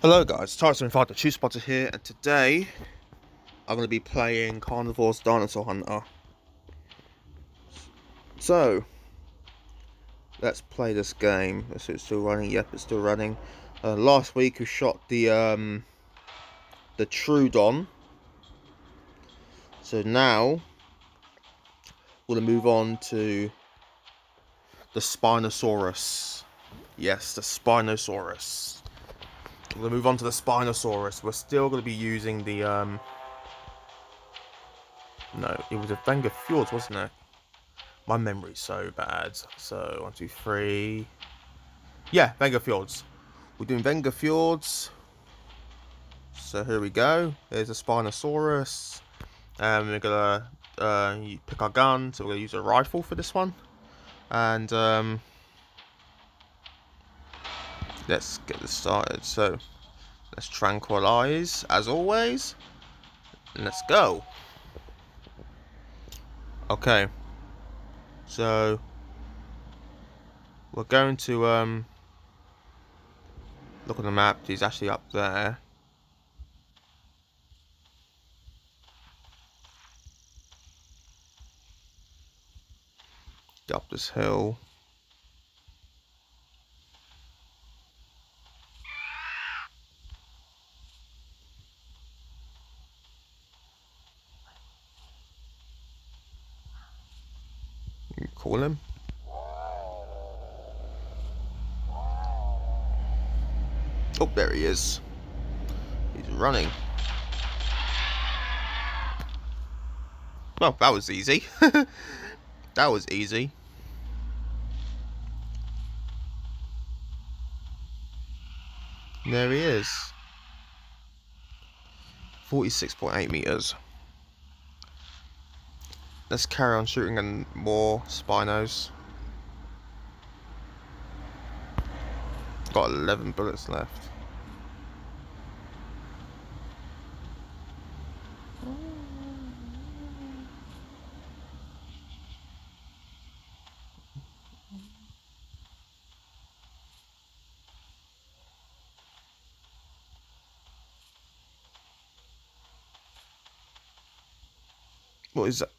Hello guys, Tyson Fighter Chew Spotter here, and today I'm going to be playing Carnivores Dinosaur Hunter. So, let's play this game. It's still running. Yep, it's still running. Uh, last week we shot the um, the Troodon. So now we're going to move on to the Spinosaurus. Yes, the Spinosaurus. We're going to move on to the Spinosaurus. We're still going to be using the, um... No, it was a Vengar Fjords, wasn't it? My memory's so bad. So, one, two, three... Yeah, Vengar Fjords. We're doing Vengar Fjords. So here we go. There's a Spinosaurus. Um, we're going to uh, pick our gun. So we're going to use a rifle for this one. And, um let's get this started. So, let's tranquilize, as always. let's go. Okay. So, we're going to, um, look at the map. He's actually up there. Up this hill. call him. Oh, there he is. He's running. Well, that was easy. that was easy. There he is. 46.8 meters. Let's carry on shooting and more Spinos. Got 11 bullets left. What is that?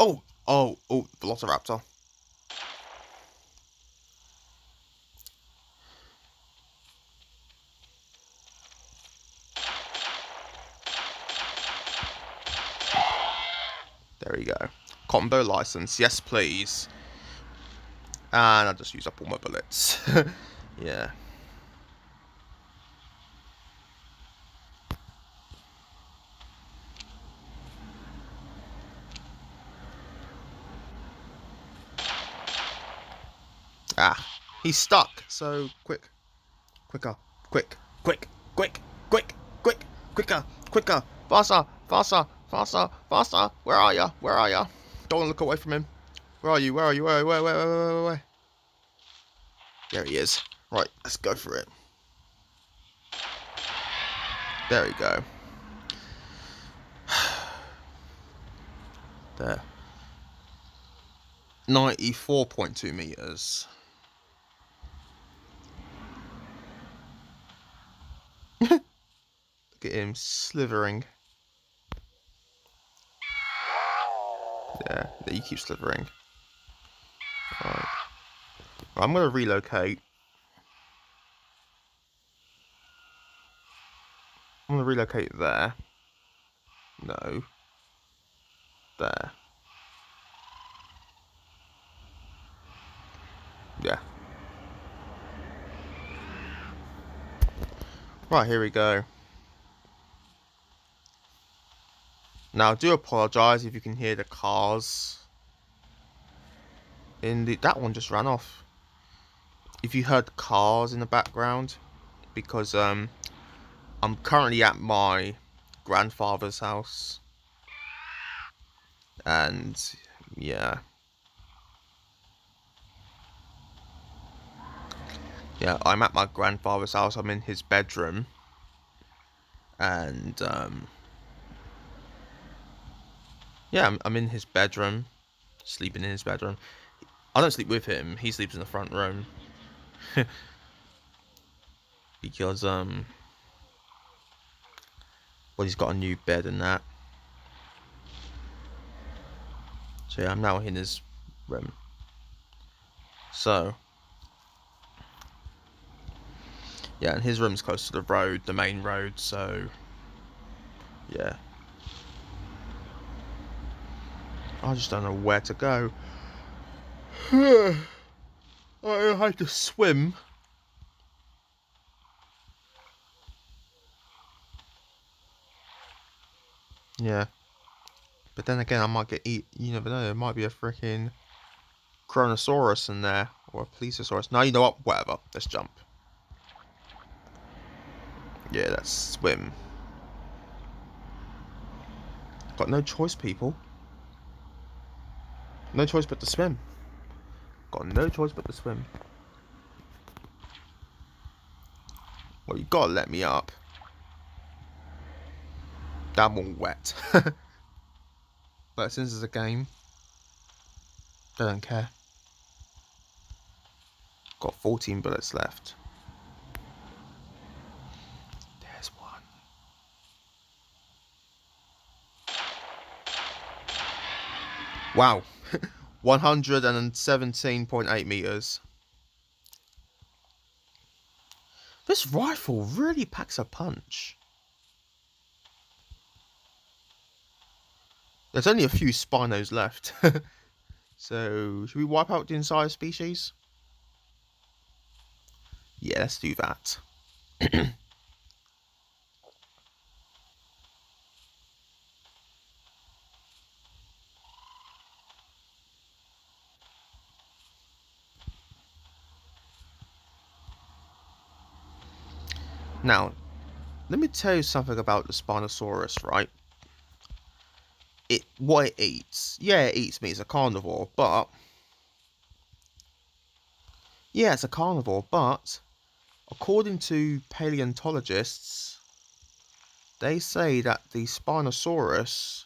Oh, oh, oh, Velociraptor. There we go. Bow license, yes please. And I just use up all my bullets. yeah. Ah, he's stuck. So quick, quicker, quick, quick, quick, quick, quick, quicker, quicker, faster, faster, faster, faster. Where are you? Where are you? Don't look away from him. Where are you? Where are you? Where, where, where, where, where, where? There he is. Right, let's go for it. There we go. There. 94.2 meters. Look at him slithering. There you keep slithering. Right. I'm gonna relocate. I'm gonna relocate there. No. There. Yeah. Right, here we go. Now, I do apologise if you can hear the cars. In the that one just ran off. If you heard cars in the background, because um, I'm currently at my grandfather's house, and yeah. yeah, I'm at my grandfather's house. I'm in his bedroom. And, um, yeah, I'm, I'm in his bedroom, sleeping in his bedroom. I don't sleep with him. He sleeps in the front room. because, um, Well, he's got a new bed and that. So yeah, I'm now in his room. So. Yeah, and his room's close to the road, the main road, so. Yeah. I just don't know where to go. I had to swim. Yeah. But then again, I might get eat. You never know. There might be a freaking Kronosaurus in there. Or a Plesiosaurus. No, you know what? Whatever. Let's jump. Yeah, let's swim. Got no choice, people. No choice but to swim. Got no choice but to swim. Well, you gotta let me up. I'm all wet. but since it's a game, I don't care. Got 14 bullets left. There's one. Wow. 117.8 meters. This rifle really packs a punch. There's only a few Spinos left. so, should we wipe out the entire species? Yeah, let's do that. Now, let me tell you something about the Spinosaurus, right? It what it eats. Yeah, it eats meat. It's a carnivore, but yeah, it's a carnivore, but according to paleontologists, they say that the Spinosaurus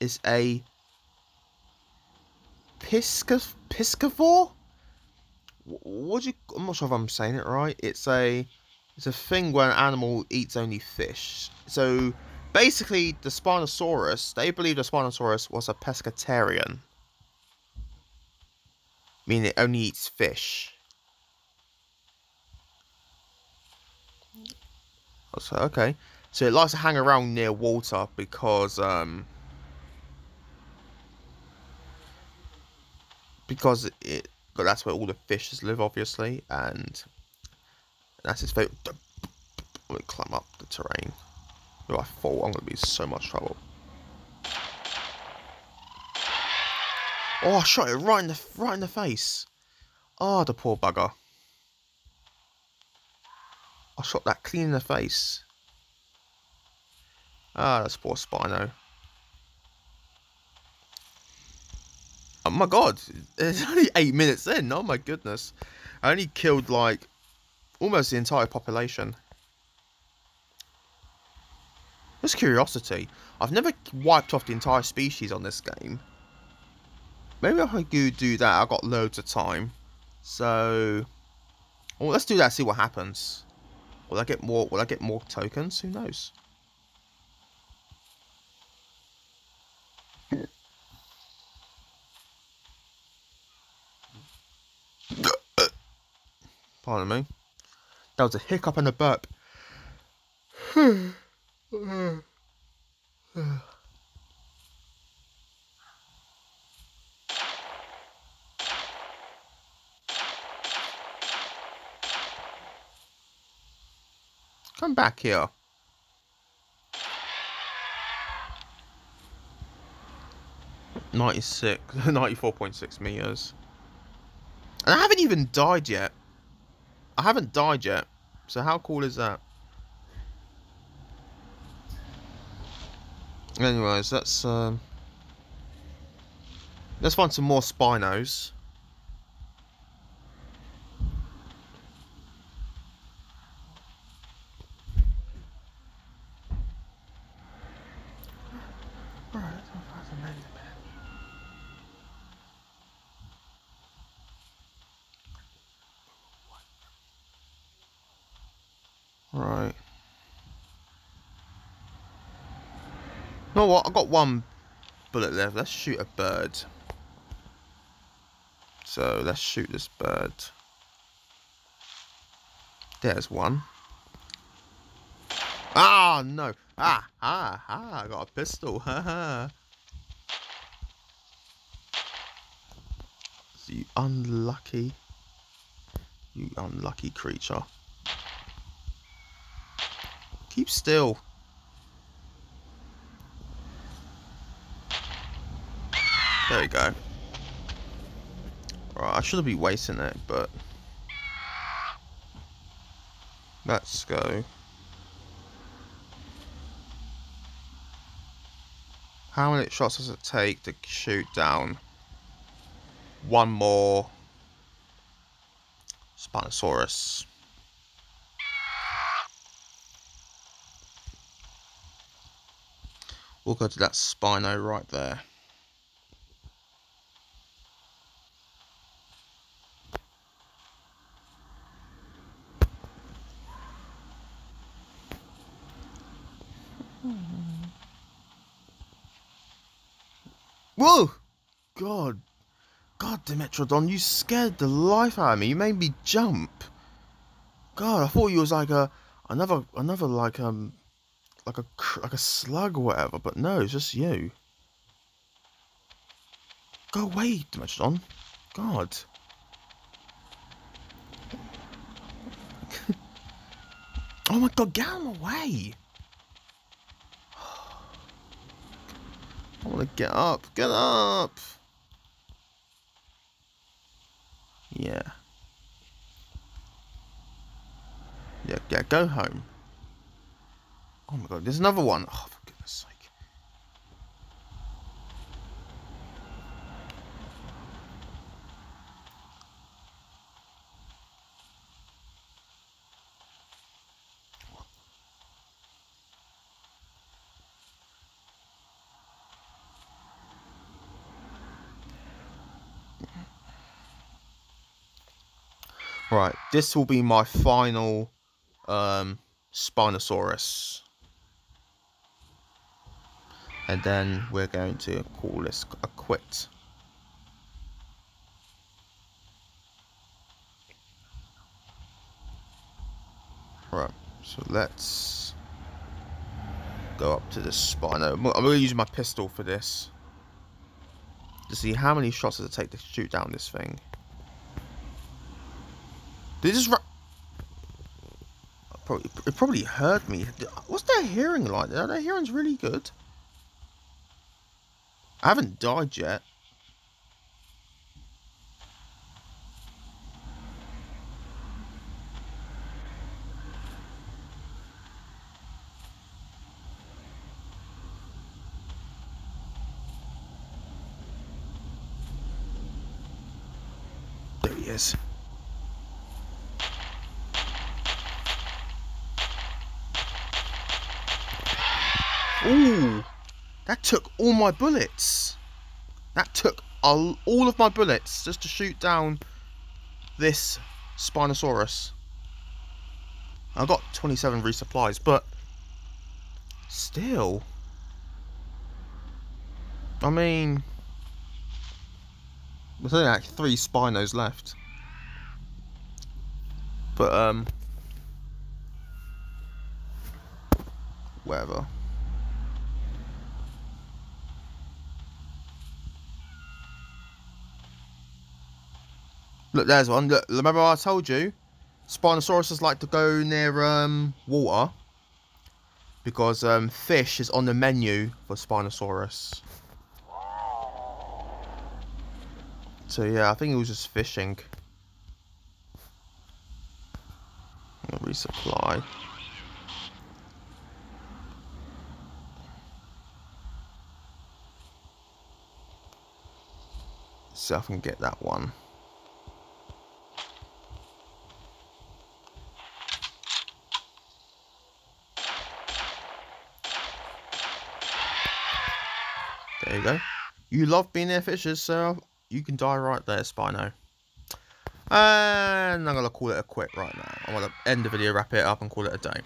is a pisca piscivore. What do you? I'm not sure if I'm saying it right. It's a it's a thing where an animal eats only fish. So basically, the Spinosaurus, they believe the Spinosaurus was a pescatarian. Meaning it only eats fish. So, okay. So it likes to hang around near water because, um... Because it, that's where all the fishes live, obviously, and that's his favourite. Let me climb up the terrain. If I fall, I'm going to be in so much trouble. Oh, I shot it right in the right in the face. Oh, the poor bugger. I shot that clean in the face. Ah, that's poor Spino. Oh my god, it's only eight minutes in. Oh my goodness. I only killed like almost the entire population. Just curiosity. I've never wiped off the entire species on this game. Maybe if I could do that. I've got loads of time. So, well, let's do that. See what happens. Will I get more? Will I get more tokens? Who knows? Pardon me. That was a hiccup and a burp. Come back here. Ninety-six, ninety-four point six meters. And I haven't even died yet. I haven't died yet. So how cool is that? Anyways, let's um, let's find some more Spinos. Right. Know what? I've got one bullet left. Let's shoot a bird. So let's shoot this bird. There's one. Ah, no. Ah, ah, ah, I got a pistol. Ha ha. You unlucky. You unlucky creature. Keep still. There we go. Right, I shouldn't be wasting it, but... Let's go. How many shots does it take to shoot down one more Spinosaurus? We'll go to that Spino right there. Whoa! God. God, Dimetrodon, you scared the life out of me. You made me jump. God, I thought you was like a another another like um like a like a slug or whatever, but no, it's just you. Go away, Dimetrodon. God. oh my god, get him away! I want to get up. Get up! Yeah. Yeah, yeah, go home. Oh my god, there's another one. Oh, for goodness sake. Right, this will be my final um, Spinosaurus. And then we're going to call this a quit. Right, so let's go up to the Spino. I'm going to use my pistol for this. To see how many shots does it take to shoot down this thing. They just probably, it probably heard me. What's their hearing like? Their hearing's really good. I haven't died yet. There he is. Ooh, that took all my bullets. That took all, all of my bullets just to shoot down this Spinosaurus. I got 27 resupplies, but still. I mean, there's only like three Spinos left. But, um, whatever. Look, there's one. Look, remember I told you? Spinosaurus like to go near um, water. Because um, fish is on the menu for Spinosaurus. So yeah, I think it was just fishing. Resupply. See if I can get that one. There you go. You love being there, fishes, so you can die right there, Spino. And I'm going to call it a quit right now. I'm going to end the video, wrap it up, and call it a day.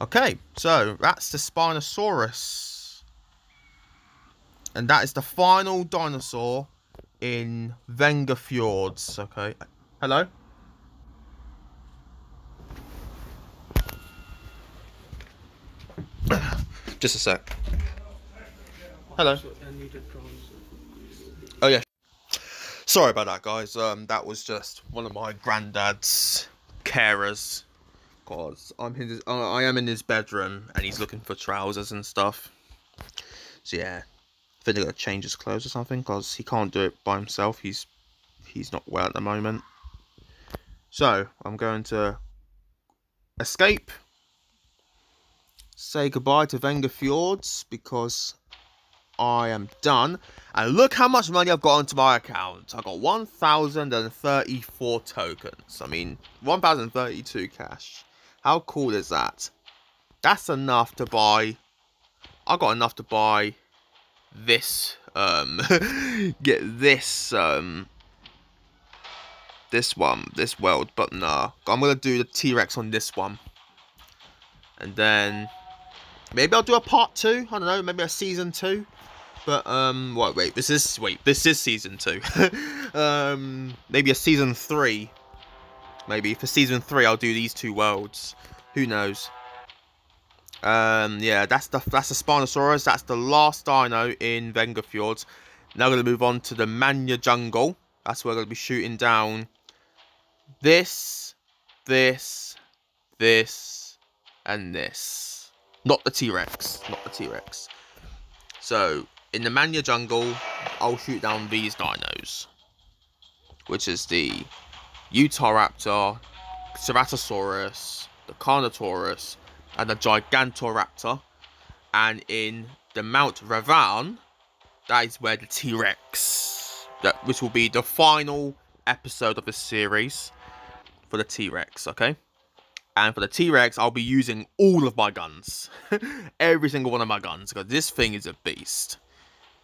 Okay, so that's the Spinosaurus. And that is the final dinosaur in Vengar Fjords. Okay. Hello? Just a sec. Hello. Oh yeah. Sorry about that, guys. Um, that was just one of my granddad's carers. Cause I'm in his, I am in his bedroom and he's looking for trousers and stuff. So yeah, I think I gotta change his clothes or something because he can't do it by himself. He's he's not well at the moment. So I'm going to escape say goodbye to Vengar Fjords because I am done. And look how much money I've got onto my account. I've got 1,034 tokens. I mean, 1,032 cash. How cool is that? That's enough to buy... I got enough to buy this, um, get this, um, this one, this world, but nah. I'm gonna do the T-Rex on this one. And then Maybe I'll do a part two. I don't know. Maybe a season two. But um, wait, wait. This is wait. This is season two. um, maybe a season three. Maybe for season three, I'll do these two worlds. Who knows? Um, yeah, that's the that's the Spinosaurus. That's the last dino in Vengar Fjords. Now we're gonna move on to the Manya Jungle. That's where we're gonna be shooting down this, this, this, and this. Not the T-Rex. Not the T-Rex. So, in the Manya jungle, I'll shoot down these dinos. Which is the Utahraptor, Ceratosaurus, the Carnotaurus, and the Gigantoraptor. And in the Mount Ravan, that is where the T-Rex, that which will be the final episode of the series for the T-Rex, okay? And for the T-Rex, I'll be using all of my guns. Every single one of my guns. Because this thing is a beast.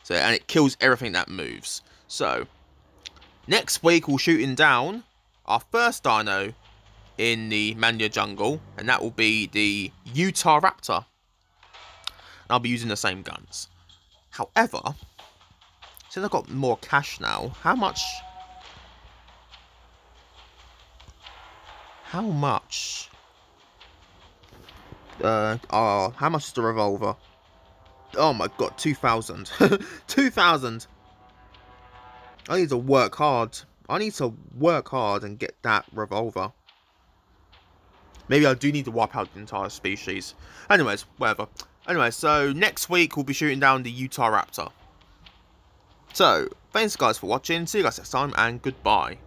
So, and it kills everything that moves. So, next week we're shooting down our first dino in the Manya jungle. And that will be the Utahraptor. I'll be using the same guns. However, since I've got more cash now, how much... How much uh, oh, how much is the revolver? Oh my god, 2,000. 2,000! I need to work hard. I need to work hard and get that revolver. Maybe I do need to wipe out the entire species. Anyways, whatever. Anyway, so next week we'll be shooting down the Utahraptor. So, thanks guys for watching. See you guys next time and goodbye.